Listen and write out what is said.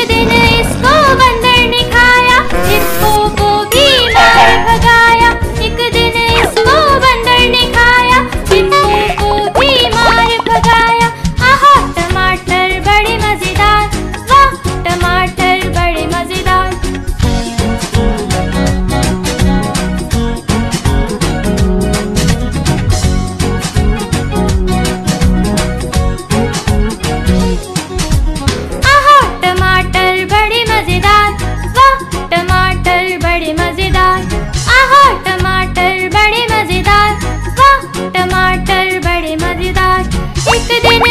bahçede 기대는